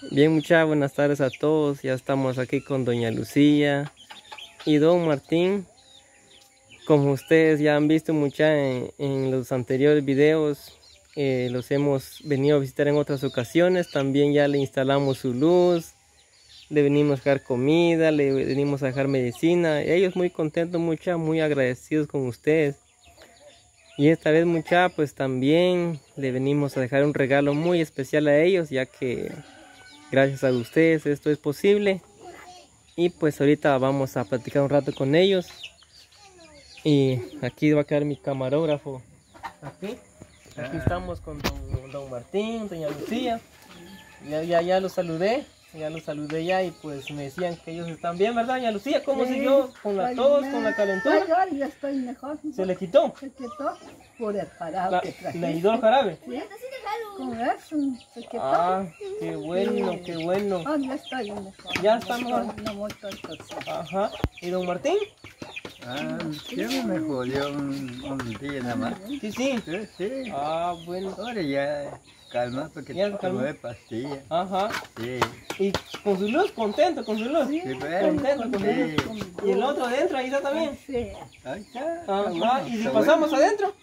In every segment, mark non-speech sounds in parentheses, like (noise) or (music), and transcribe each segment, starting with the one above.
Bien, muchas buenas tardes a todos. Ya estamos aquí con Doña Lucía y Don Martín. Como ustedes ya han visto mucha en, los anteriores videos, eh, los hemos venido a visitar en otras ocasiones. También ya le instalamos su luz, le venimos a dejar comida, le venimos a dejar medicina. Ellos muy contentos, mucha, muy agradecidos con ustedes. Y esta vez mucha, pues también le venimos a dejar un regalo muy especial a ellos, ya que gracias a ustedes esto es posible. Y pues ahorita vamos a platicar un rato con ellos. Y aquí va a quedar mi camarógrafo. Aquí, aquí estamos con don, Martín, doña Lucía. Ya, ya, ya los saludé ya los saludé ya y pues me decían que ellos están bien, ¿verdad, doña Lucía? ¿Cómo se siguió con la tos, con la calentura? ya estoy mejor. ¿Se le quitó? Se quitó por el jarabe que traje. ¿Le ayudó el jarabe? Sí, eso se quitó. Ah, qué bueno, qué bueno. Ah, ya estoy mejor. ¿Ya está mejor? No, no Ajá. ¿Y don Martín? Ah, yo me jodió un, un día nada más. Sí, sí. Sí, sí. Ah, bueno. Ahora ya calma porque ya tomé pastillas. Ajá. Sí. Y con su luz, contento con su luz. Sí, contento con su luz. Y el otro adentro, ahí está también. Sí. Ahí está. Ajá. ¿Y si pasamos adentro?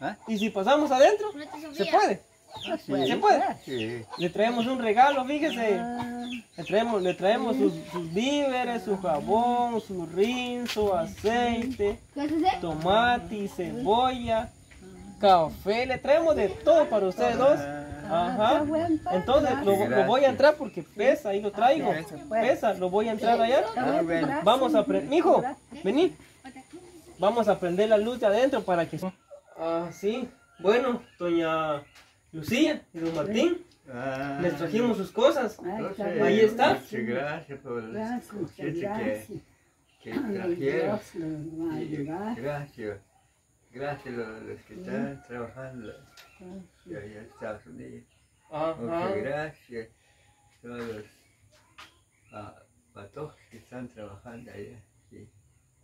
¿Ah? ¿Y si pasamos adentro? ¿Se puede? Ah, sí. ¿Se puede? Sí. Le traemos un regalo, fíjese. Ah. Le traemos, le traemos sus, sus víveres, su jabón, su rinzo, aceite, tomate, cebolla, café. Le traemos de todo para ustedes dos. Ajá. Entonces lo, voy a entrar porque pesa, ahí lo traigo. Pesa, lo voy a entrar allá. Vamos a prender. Mijo, vení. Vamos a prender la luz de adentro para que. Ah, sí. Bueno, doña Lucía y don Martín. Ah, Les trajimos sus cosas. entonces, Ahí está. Muchas gracias por el Gracias, escuchete gracias. que, que trajeron. Ayudar. Gracias. Gracias a los, los que están trabajando allá en Estados Unidos. Ajá. Muchas gracias a todos los a, a todos que están trabajando allá. Sí.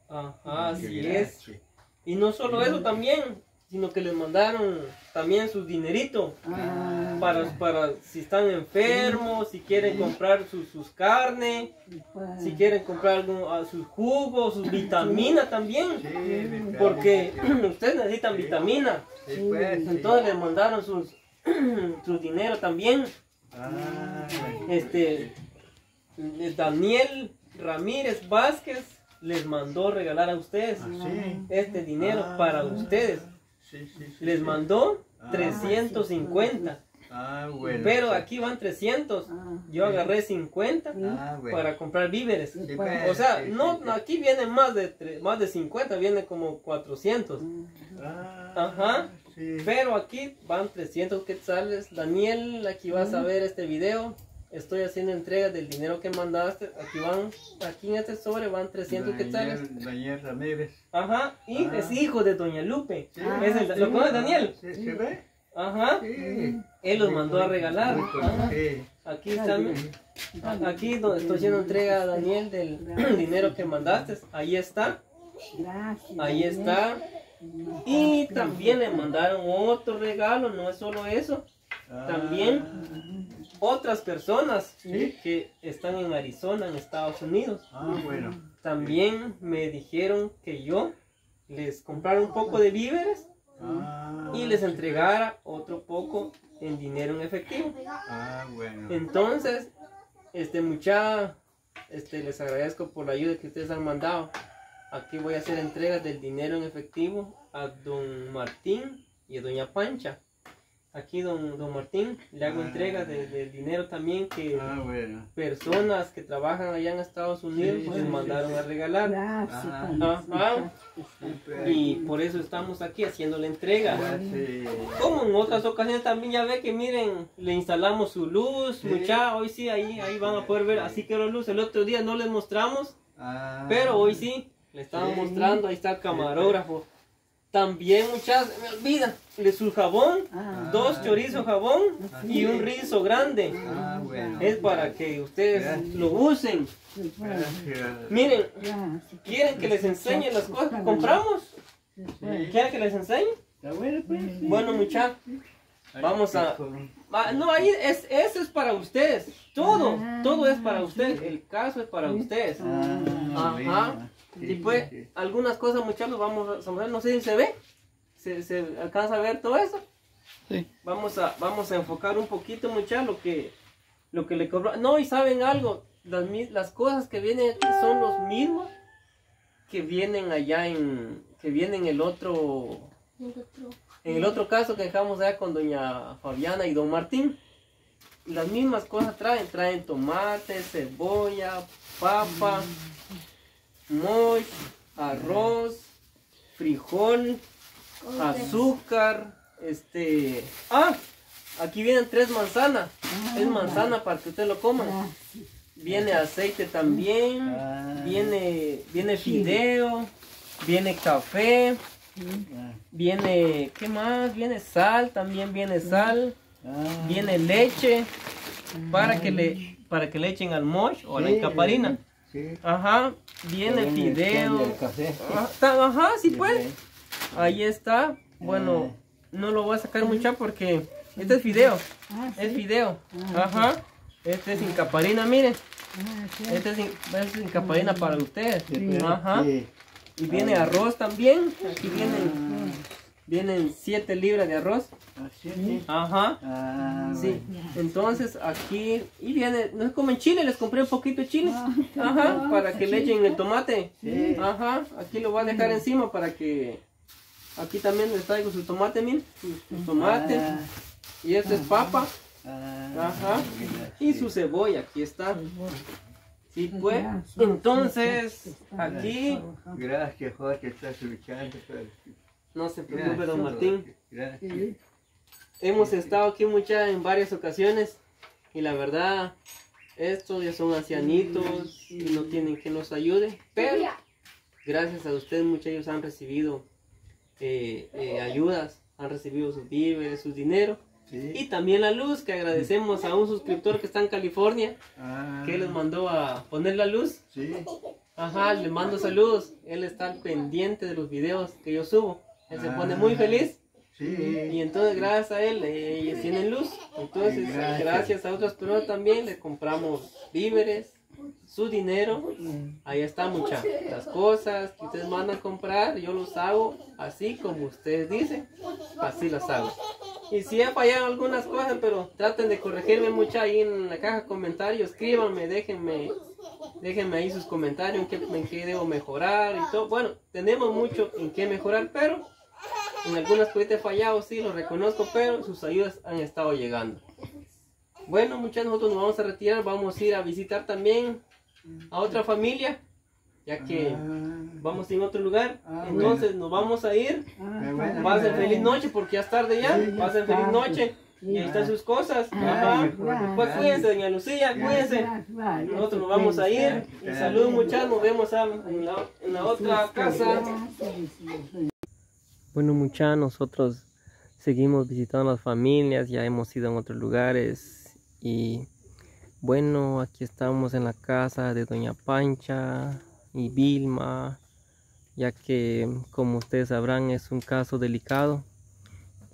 Ajá, así es. gracias. Y no solo eso también, sino que les mandaron también su dinerito Ah, para, para si están enfermos, si quieren comprar sus, sus carnes, pues, si quieren comprar algún, ah, sus jugos, sus vitaminas también. Sí, Porque (clears throat) ustedes necesitan vitamina. sí. Sí, pues. Entonces les mandaron sus, (clears throat) su dinero también. Ah, Este, eh, Daniel Ramírez Vázquez les mandó regalar a ustedes sí. este dinero Ah. para ustedes. Sí, sí, sí, Les mandó Ah. 350, Ah, bueno. pero aquí van 300. Yo agarré 50 Ah, bueno. para comprar víveres. Sí, pues, O sea, sí, no, sí, aquí vienen más de más de 50, viene como 400. Ah, Ajá. Sí. Pero aquí van 300 quetzales. Daniel, aquí vas a ver este video. Estoy haciendo entrega del dinero que mandaste. Aquí van, aquí en este sobre van 300 quetzales. Daniel, Daniel Ramírez. Ajá, y Ah. es hijo de Doña Lupe. Sí. Es el- ¿Lo conoce Daniel? Sí, ¿se ve? Ajá. Sí. Él los mandó a regalar. Aquí están. Aquí donde estoy haciendo entrega a Daniel del dinero que mandaste. Ahí está. Gracias. Ahí está. Y también le mandaron otro regalo, no es solo eso. También otras personas Sí. que están en Arizona, en Estados Unidos, Ah, bueno. también me dijeron que yo les comprara un poco de víveres Ah, y les entregara otro poco en dinero en efectivo. Ah, bueno. Entonces, este mucha, este les agradezco por la ayuda que ustedes han mandado. Aquí voy a hacer entregas del dinero en efectivo a don Martín y a doña Pancha. Aquí don, don Martín le hago Ah. entrega de- del dinero también que Ah, bueno. personas que trabajan allá en Estados Unidos Sí, les sí, mandaron a regalar. Gracias. Ah. Ajá. Sí, pues. Y por eso estamos aquí haciendo la entrega. Sí. Como en otras ocasiones también ya ve que miren, le instalamos su luz, Sí. mucha, hoy sí, ahí, ahí van a poder ver, así que la luz, el otro día no les mostramos, Ah, pero hoy sí, le estamos Sí. mostrando, ahí está el camarógrafo. También muchas, me olvida, su jabón, Ah. dos chorizos jabón y un rizo grande. Ah, bueno. Es para que ustedes Gracias. lo usen. Gracias. Miren. ¿quieren que les enseñe las cosas que compramos? ¿Quieren que les enseñe? Bueno, pues. Muchachos, Vamos a... Ah, no, ahí es, eso es para ustedes. Todo, Ah, todo es para ustedes. El caso es para ustedes. Ah, Ajá. Y pues, algunas cosas, muchachos, vamos a ver, no sé si se ve. ¿Se, se alcanza a ver todo eso? Sí. Vamos a, vamos a enfocar un poquito, muchachos, lo que, lo que le cobró. No, y saben algo, las, las cosas que vienen aquí son los mismos que vienen allá en, que vienen en el otro, en el otro caso que dejamos allá con doña Fabiana y don Martín. Las mismas cosas traen, traen tomate, cebolla, papa, moch, arroz, frijol, azúcar, este, ah, aquí vienen tres manzanas, es manzana para que usted lo coma. Viene aceite también, Ah. viene, viene fideo, viene café, viene, ¿qué más? Viene sal, también viene sal, viene leche para que le, para que le echen al moch o a la encaparina. Sí. Ajá, viene fideo. El café. Ajá, está- Ajá, sí pues. Ahí está. Bueno, no lo voy a sacar mucho porque este es fideo. Ah, Es sí. fideo. Ajá. Este es incaparina, miren. Ah, sí. Este es, in- este es incaparina para ustedes. Ajá. Y viene arroz también. Aquí vienen, vienen 7 libras de arroz. Así es. Ajá. Ah, Sí. Entonces aquí. Y viene. No comen chile, les compré un poquito de chile. Ajá. (laughs) Para que le echen el tomate. Sí. Ajá. Aquí lo voy a dejar encima para que. Aquí también les traigo su tomate, miren. Su, su tomate. Ah, Y este es papa. ah, Ajá. Y su cebolla, aquí está. Sí, pues. Entonces, aquí. Gracias, Jorge, que estás luchando. No se preocupe, don Martín. Gracias. Hemos estado aquí muchas en varias ocasiones. Y la verdad, estos ya son ancianitos y no tienen que nos ayude. Pero gracias a ustedes, muchos ellos han recibido eh, eh, ayudas, han recibido sus víveres, su dinero. Y también la luz, que agradecemos a un suscriptor que está en California, Ah, que les mandó a poner la luz. Sí. Ajá, le mando saludos. Él está al pendiente de los videos que yo subo. Él se pone muy feliz. Y Sí. entonces gracias a él, eh, ellos tienen luz. Entonces, Gracias. gracias a otras personas también le compramos víveres, su dinero. Ahí está muchas las cosas que ustedes mandan a comprar. Yo los hago así como ustedes dicen. Así las hago. Y si he fallado algunas cosas, pero traten de corregirme mucho ahí en la caja de comentarios. Escríbanme, déjenme, déjenme ahí sus comentarios en qué, en qué debo mejorar y todo. Bueno, tenemos mucho en qué mejorar, pero en algunas he fallado, sí, lo reconozco, pero sus ayudas han estado llegando. Bueno, muchachos, nosotros nos vamos a retirar, vamos a ir a visitar también a otra familia, ya que vamos en otro lugar. Ah, Entonces nos vamos a ir. Pasen feliz noche porque ya es tarde ya. Pasen feliz noche. Y ahí están sus cosas. Ajá. Pues cuídense, doña Lucía, cuídense. Nosotros nos vamos a ir. Y saludos muchachos, nos vemos a- en la, en la otra casa. Bueno, muchachos, nosotros seguimos visitando las familias, ya hemos ido en otros lugares y bueno, aquí estamos en la casa de Doña Pancha y Vilma, ya que como ustedes sabrán es un caso delicado,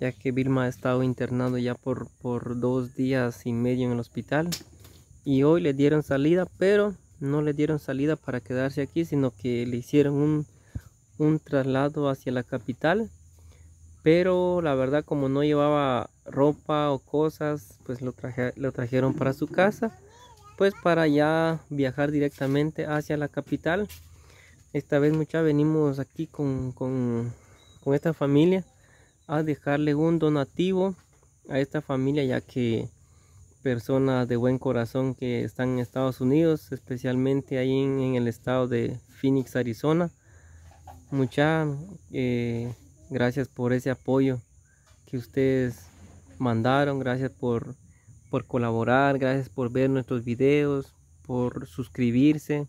ya que Vilma ha estado internado ya por, por dos días y medio en el hospital y hoy le dieron salida, pero no le dieron salida para quedarse aquí, sino que le hicieron un, un traslado hacia la capital pero la verdad como no llevaba ropa o cosas pues lo, traje- lo trajeron para su casa pues para ya viajar directamente hacia la capital. Esta vez mucha venimos aquí con, con, con esta familia a dejarle un donativo a esta familia ya que personas de buen corazón que están en Estados Unidos especialmente ahí en, en el estado de Phoenix Arizona mucha eh, gracias por ese apoyo que ustedes mandaron. Gracias por por colaborar. Gracias por ver nuestros videos por suscribirse.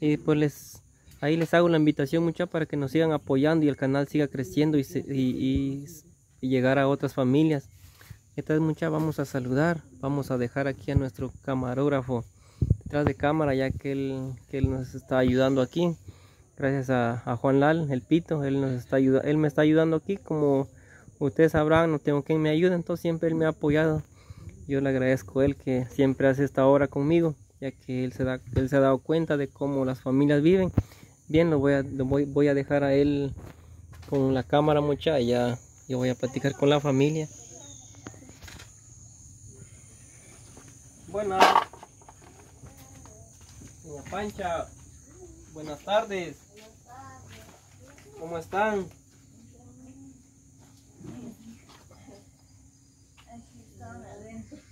Y pues les ahí les hago la invitación mucha para que nos sigan apoyando y el canal siga creciendo y, se- y- llegar a otras familias. Vez mucha vamos a saludar. Vamos a dejar aquí a nuestro camarógrafo detrás de cámara ya que él, que él nos está ayudando aquí gracias a, Juan Lal, el Pito, él nos está ayuda, él me está ayudando aquí como ustedes sabrán, no tengo quien me ayude, entonces siempre él me ha apoyado. Yo le agradezco a él que siempre hace esta obra conmigo, ya que él se, da, él se ha dado cuenta de cómo las familias viven. Bien, lo voy a, lo voy, voy a dejar a él con la cámara mucha y ya yo voy a platicar con la familia. Buenas. Doña Pancha, buenas tardes. ¿Cómo están?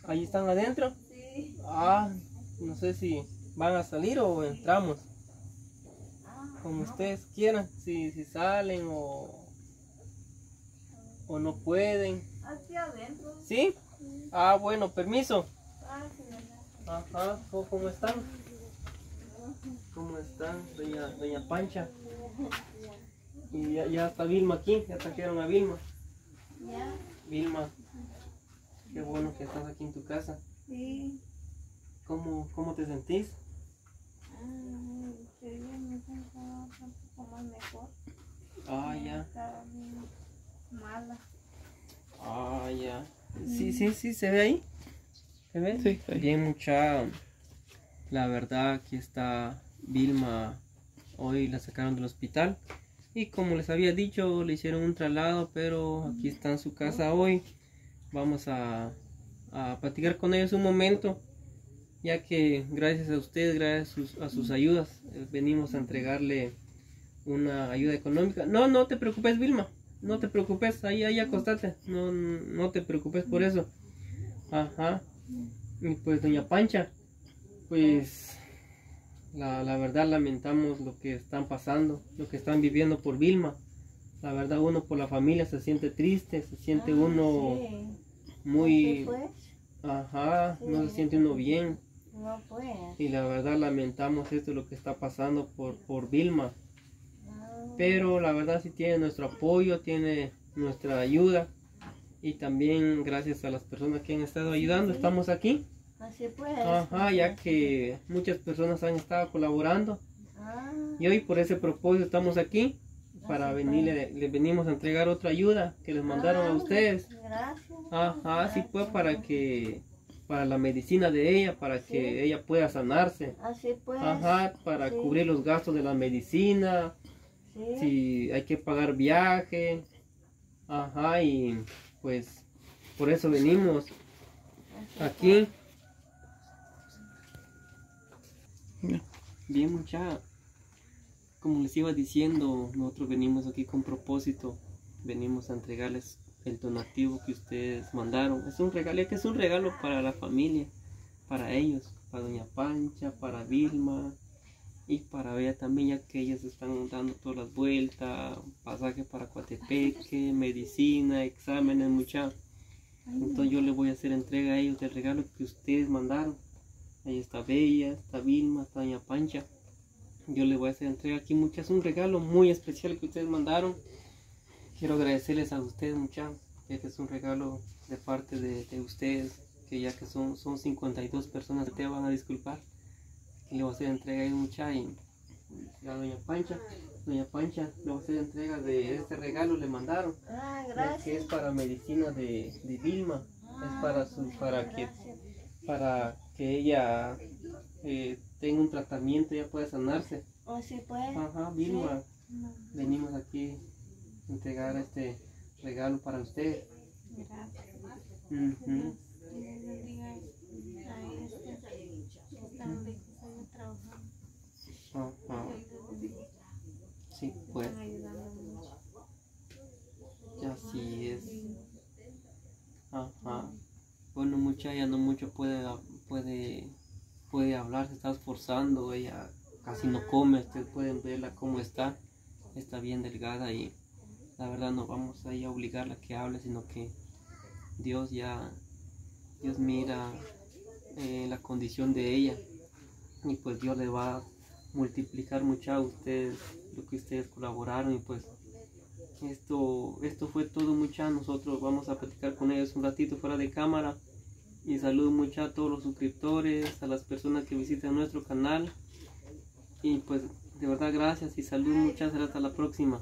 Ahí están adentro. Sí. Ah, no sé si van a salir o entramos. Como ustedes quieran, si, si salen o, o no pueden. Aquí adentro. ¿Sí? Ah, bueno, permiso. Ajá, ¿cómo- ¿cómo están? ¿Cómo están, doña, doña Pancha? Y ya, ya está Vilma aquí, ya trajeron a Vilma. Ya. Vilma, qué bueno que estás aquí en tu casa. Sí. ¿Cómo, cómo te sentís? Ah, que yo me siento un poco más mejor. Ah, ya. Estaba bien mala. Ah, ya. Sí, sí, sí, ¿se ve ahí? ¿Se ve? Sí, ahí. Bien, mucha. La verdad, aquí está Vilma. Hoy la sacaron del hospital. Y como les había dicho, le hicieron un traslado, pero aquí está en su casa hoy. Vamos a, a platicar con ellos un momento, ya que gracias a ustedes, gracias a sus, a sus ayudas, eh, venimos a entregarle una ayuda económica. No, no te preocupes, Vilma. No te preocupes, ahí, ahí acostate. No, no te preocupes por eso. Ajá. Y pues, doña Pancha, pues la, la verdad lamentamos lo que están pasando, lo que están viviendo por Vilma. La verdad uno por la familia se siente triste, se siente Ah, uno sí. muy... Pues. Ajá, no se siente uno bien. No, pues. Y la verdad lamentamos esto, lo que está pasando por, por Vilma. Ah, Pero la verdad sí tiene nuestro apoyo, tiene nuestra ayuda. Y también gracias a las personas que han estado ayudando, estamos aquí. Así pues. Ajá, ya que muchas personas han estado colaborando. Ah, Y hoy por ese propósito estamos aquí. Para Así venir, le- les venimos a entregar otra ayuda que les mandaron a ah, ustedes. Gracias. Ajá, sí fue para que, para la medicina de ella, para que ella pueda sanarse. Así pues. Ajá, para sí. cubrir los gastos de la medicina, Sí. si hay que pagar viaje. Ajá, y pues por eso venimos Así aquí. Bien, mucha. Como les iba diciendo, nosotros venimos aquí con propósito. Venimos a entregarles el donativo que ustedes mandaron. Es un regalo, ya que es un regalo para la familia, para ellos, para Doña Pancha, para Vilma y para ella también, ya que ellas están dando todas las vueltas, pasaje para Coatepeque, medicina, exámenes, mucha. Entonces yo le voy a hacer entrega a ellos del regalo que ustedes mandaron. Ahí está Bella, está Vilma, está Doña Pancha. Yo le voy a hacer entrega aquí muchas. Un regalo muy especial que ustedes mandaron. Quiero agradecerles a ustedes muchas. Este es un regalo de parte de, de ustedes. Que ya que son, son 52 personas te van a disculpar. Aquí le voy a hacer entrega ahí mucha. Y a Doña Pancha. Doña Pancha le voy a hacer entrega de este regalo. Le mandaron. Ah, Ya que es gracias. para medicina de, de Vilma. Es para su, para que Gracias. para que ella eh, tenga un tratamiento, ella pueda sanarse. Así pues. Ajá, Vilma, No, venimos aquí a entregar este regalo para usted. Gracias. Ajá, Dios bendiga. sí, pues, Están ayudando mucho. así es. Ajá. Bueno, mucha, ella no mucho puede, puede, puede hablar, se está esforzando, ella casi no come, ustedes pueden verla cómo está, está bien delgada y la verdad no vamos ahí a obligarla a que hable, sino que Dios ya, Dios mira eh, la condición de ella y pues Dios le va a multiplicar mucho a ustedes lo que ustedes colaboraron y pues esto, esto fue todo mucha. Nosotros vamos a platicar con ellos un ratito fuera de cámara. Y saludo mucho a todos los suscriptores, a las personas que visitan nuestro canal. Y pues de verdad gracias y salud muchas hasta la próxima.